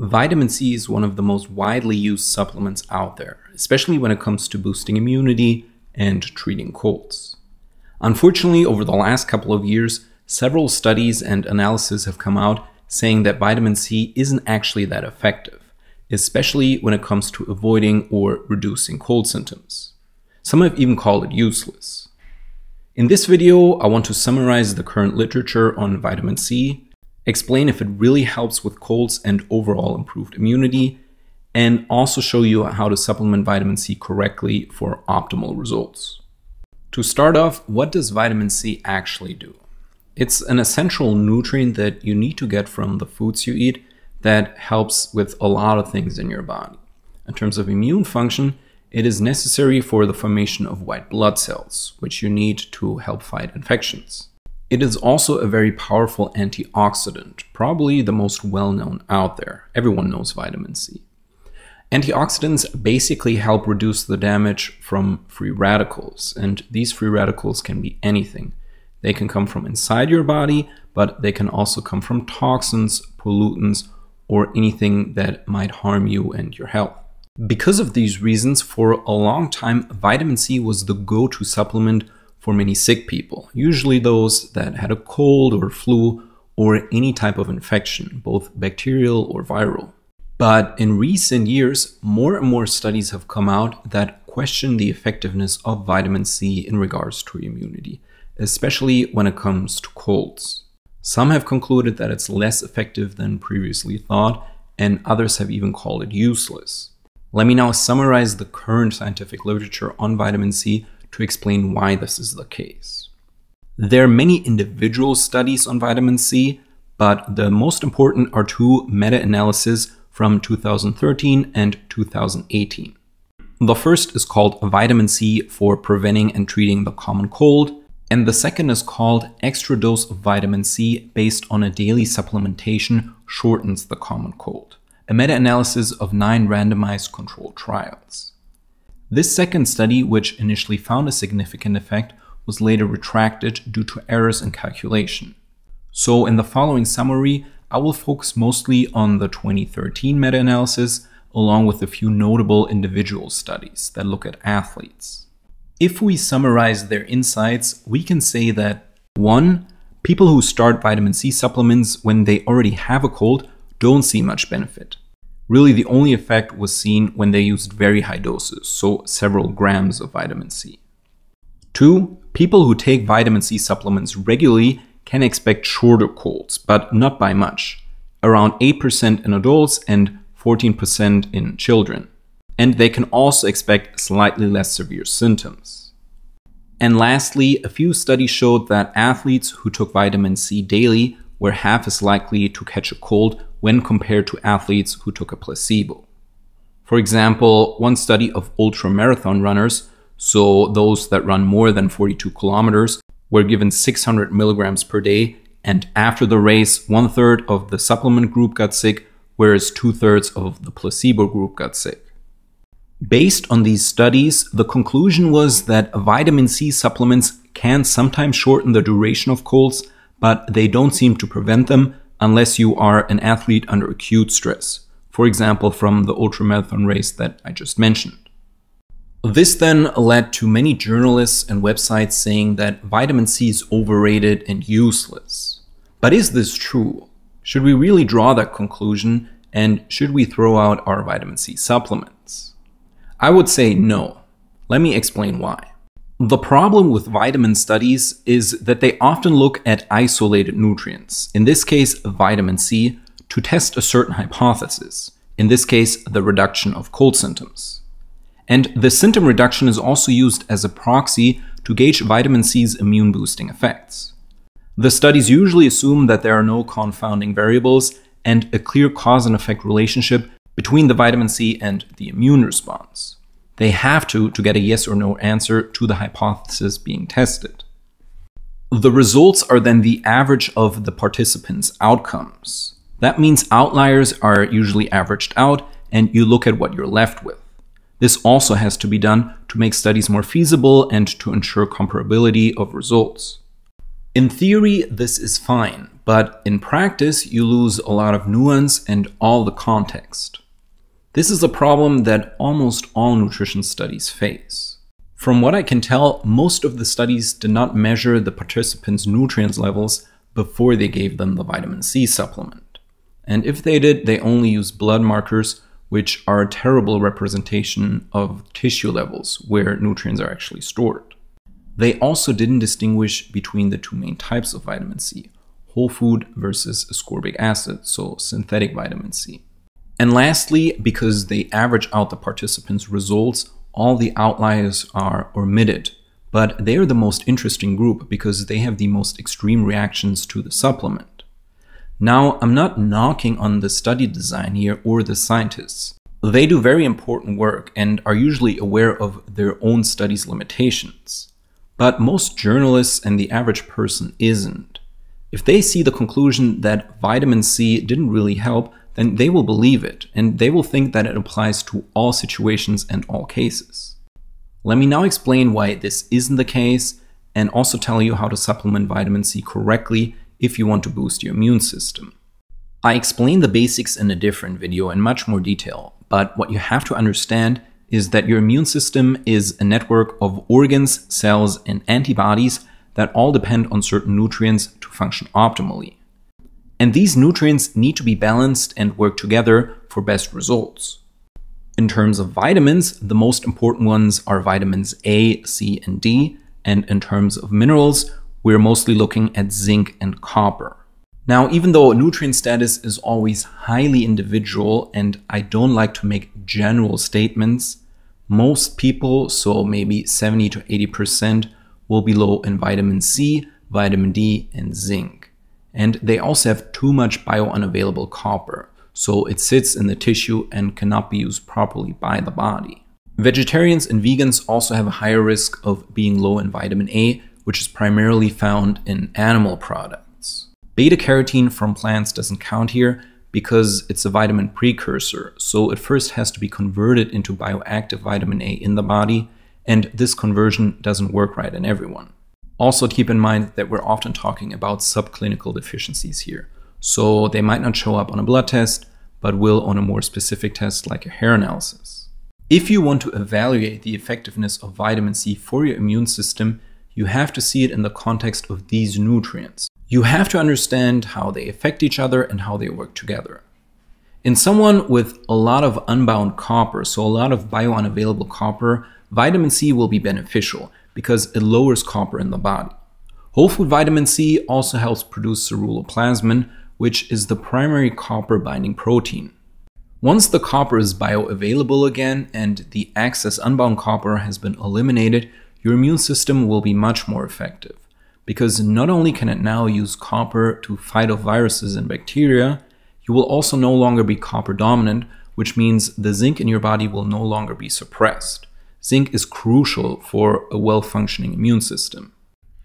Vitamin C is one of the most widely used supplements out there, especially when it comes to boosting immunity and treating colds. Unfortunately, over the last couple of years, several studies and analyses have come out saying that vitamin C isn't actually that effective, especially when it comes to avoiding or reducing cold symptoms. Some have even called it useless. In this video, I want to summarize the current literature on vitamin C explain if it really helps with colds and overall improved immunity, and also show you how to supplement vitamin C correctly for optimal results. To start off, what does vitamin C actually do? It's an essential nutrient that you need to get from the foods you eat that helps with a lot of things in your body. In terms of immune function, it is necessary for the formation of white blood cells, which you need to help fight infections. It is also a very powerful antioxidant, probably the most well known out there. Everyone knows vitamin C. Antioxidants basically help reduce the damage from free radicals, and these free radicals can be anything. They can come from inside your body, but they can also come from toxins, pollutants, or anything that might harm you and your health. Because of these reasons, for a long time, vitamin C was the go to supplement for many sick people, usually those that had a cold or flu or any type of infection, both bacterial or viral. But in recent years, more and more studies have come out that question the effectiveness of vitamin C in regards to immunity, especially when it comes to colds. Some have concluded that it's less effective than previously thought, and others have even called it useless. Let me now summarize the current scientific literature on vitamin C to explain why this is the case. There are many individual studies on vitamin C, but the most important are two meta analyses from 2013 and 2018. The first is called Vitamin C for Preventing and Treating the Common Cold, and the second is called Extra Dose of Vitamin C based on a daily supplementation shortens the common cold, a meta analysis of nine randomized controlled trials. This second study, which initially found a significant effect, was later retracted due to errors in calculation. So in the following summary, I will focus mostly on the 2013 meta-analysis along with a few notable individual studies that look at athletes. If we summarize their insights, we can say that 1. People who start vitamin C supplements when they already have a cold don't see much benefit. Really, the only effect was seen when they used very high doses, so several grams of vitamin C. Two, people who take vitamin C supplements regularly can expect shorter colds, but not by much, around 8% in adults and 14% in children. And they can also expect slightly less severe symptoms. And lastly, a few studies showed that athletes who took vitamin C daily were half as likely to catch a cold when compared to athletes who took a placebo. For example, one study of ultramarathon runners, so those that run more than 42 kilometers, were given 600 milligrams per day, and after the race, one third of the supplement group got sick, whereas two thirds of the placebo group got sick. Based on these studies, the conclusion was that vitamin C supplements can sometimes shorten the duration of colds, but they don't seem to prevent them unless you are an athlete under acute stress, for example, from the ultramarathon race that I just mentioned. This then led to many journalists and websites saying that vitamin C is overrated and useless. But is this true? Should we really draw that conclusion and should we throw out our vitamin C supplements? I would say no. Let me explain why. The problem with vitamin studies is that they often look at isolated nutrients, in this case vitamin C, to test a certain hypothesis, in this case the reduction of cold symptoms. And the symptom reduction is also used as a proxy to gauge vitamin C's immune boosting effects. The studies usually assume that there are no confounding variables and a clear cause and effect relationship between the vitamin C and the immune response. They have to to get a yes or no answer to the hypothesis being tested. The results are then the average of the participants' outcomes. That means outliers are usually averaged out and you look at what you're left with. This also has to be done to make studies more feasible and to ensure comparability of results. In theory, this is fine, but in practice, you lose a lot of nuance and all the context. This is a problem that almost all nutrition studies face. From what I can tell, most of the studies did not measure the participants' nutrients levels before they gave them the vitamin C supplement. And if they did, they only used blood markers, which are a terrible representation of tissue levels where nutrients are actually stored. They also didn't distinguish between the two main types of vitamin C, whole food versus ascorbic acid, so synthetic vitamin C. And lastly, because they average out the participants' results, all the outliers are omitted. But they are the most interesting group because they have the most extreme reactions to the supplement. Now, I'm not knocking on the study design here or the scientists. They do very important work and are usually aware of their own study's limitations. But most journalists and the average person isn't. If they see the conclusion that vitamin C didn't really help, then they will believe it, and they will think that it applies to all situations and all cases. Let me now explain why this isn't the case, and also tell you how to supplement vitamin C correctly if you want to boost your immune system. I explain the basics in a different video in much more detail, but what you have to understand is that your immune system is a network of organs, cells, and antibodies that all depend on certain nutrients to function optimally. And these nutrients need to be balanced and work together for best results. In terms of vitamins, the most important ones are vitamins A, C, and D, and in terms of minerals, we're mostly looking at zinc and copper. Now, even though nutrient status is always highly individual and I don't like to make general statements, most people, so maybe 70 to 80%, will be low in vitamin C, vitamin D, and zinc. And they also have too much biounavailable copper, so it sits in the tissue and cannot be used properly by the body. Vegetarians and vegans also have a higher risk of being low in vitamin A, which is primarily found in animal products. Beta carotene from plants doesn't count here because it's a vitamin precursor, so it first has to be converted into bioactive vitamin A in the body, and this conversion doesn't work right in everyone. Also keep in mind that we're often talking about subclinical deficiencies here. So they might not show up on a blood test, but will on a more specific test like a hair analysis. If you want to evaluate the effectiveness of vitamin C for your immune system, you have to see it in the context of these nutrients. You have to understand how they affect each other and how they work together. In someone with a lot of unbound copper, so a lot of biounavailable copper, vitamin C will be beneficial because it lowers copper in the body. Whole food vitamin C also helps produce ceruloplasmin, which is the primary copper binding protein. Once the copper is bioavailable again and the excess unbound copper has been eliminated, your immune system will be much more effective. Because not only can it now use copper to fight off viruses and bacteria, you will also no longer be copper dominant, which means the zinc in your body will no longer be suppressed. Zinc is crucial for a well-functioning immune system.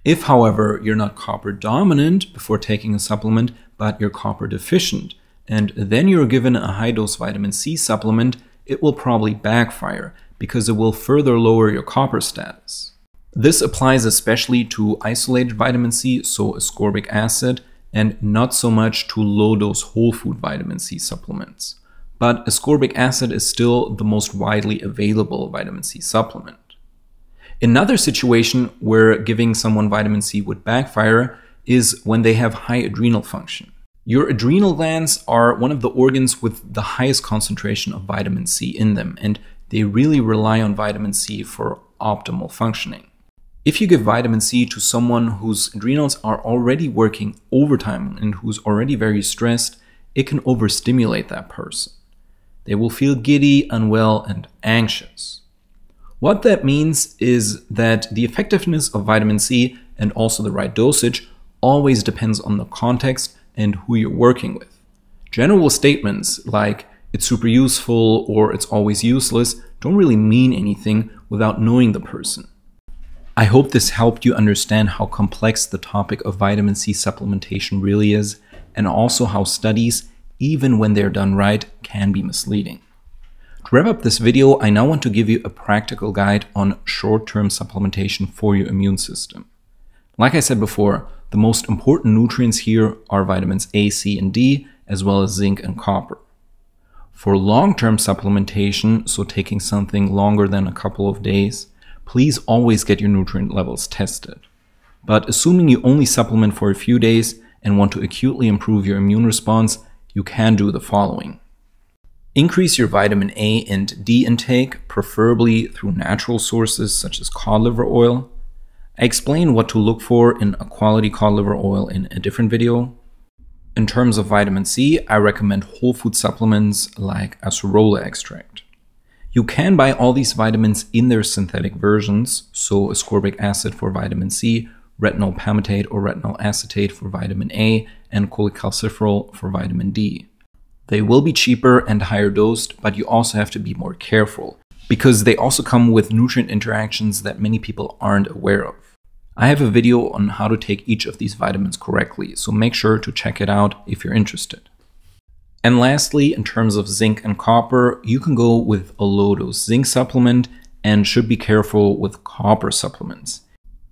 If, however, you're not copper dominant before taking a supplement, but you're copper deficient, and then you're given a high dose vitamin C supplement, it will probably backfire because it will further lower your copper status. This applies especially to isolated vitamin C, so ascorbic acid, and not so much to low dose whole food vitamin C supplements but ascorbic acid is still the most widely available vitamin C supplement. Another situation where giving someone vitamin C would backfire is when they have high adrenal function. Your adrenal glands are one of the organs with the highest concentration of vitamin C in them, and they really rely on vitamin C for optimal functioning. If you give vitamin C to someone whose adrenals are already working overtime and who's already very stressed, it can overstimulate that person. They will feel giddy, unwell, and anxious. What that means is that the effectiveness of vitamin C and also the right dosage always depends on the context and who you're working with. General statements like it's super useful or it's always useless don't really mean anything without knowing the person. I hope this helped you understand how complex the topic of vitamin C supplementation really is, and also how studies even when they're done right, can be misleading. To wrap up this video, I now want to give you a practical guide on short-term supplementation for your immune system. Like I said before, the most important nutrients here are vitamins A, C, and D, as well as zinc and copper. For long term supplementation, so taking something longer than a couple of days, please always get your nutrient levels tested. But assuming you only supplement for a few days and want to acutely improve your immune response, you can do the following. Increase your vitamin A and D intake, preferably through natural sources such as cod liver oil. I explain what to look for in a quality cod liver oil in a different video. In terms of vitamin C, I recommend whole food supplements like acerola extract. You can buy all these vitamins in their synthetic versions, so ascorbic acid for vitamin C, retinol palmitate or retinol acetate for vitamin A, and cholecalciferol for vitamin D. They will be cheaper and higher dosed, but you also have to be more careful because they also come with nutrient interactions that many people aren't aware of. I have a video on how to take each of these vitamins correctly, so make sure to check it out if you're interested. And lastly, in terms of zinc and copper, you can go with a low dose zinc supplement and should be careful with copper supplements.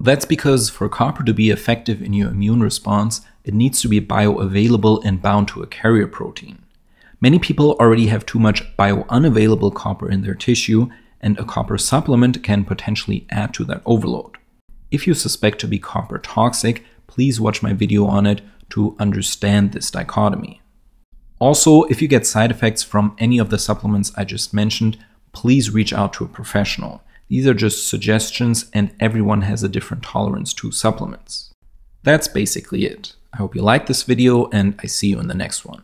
That's because for copper to be effective in your immune response, it needs to be bioavailable and bound to a carrier protein. Many people already have too much biounavailable copper in their tissue, and a copper supplement can potentially add to that overload. If you suspect to be copper toxic, please watch my video on it to understand this dichotomy. Also, if you get side effects from any of the supplements I just mentioned, please reach out to a professional. These are just suggestions and everyone has a different tolerance to supplements. That's basically it. I hope you liked this video and I see you in the next one.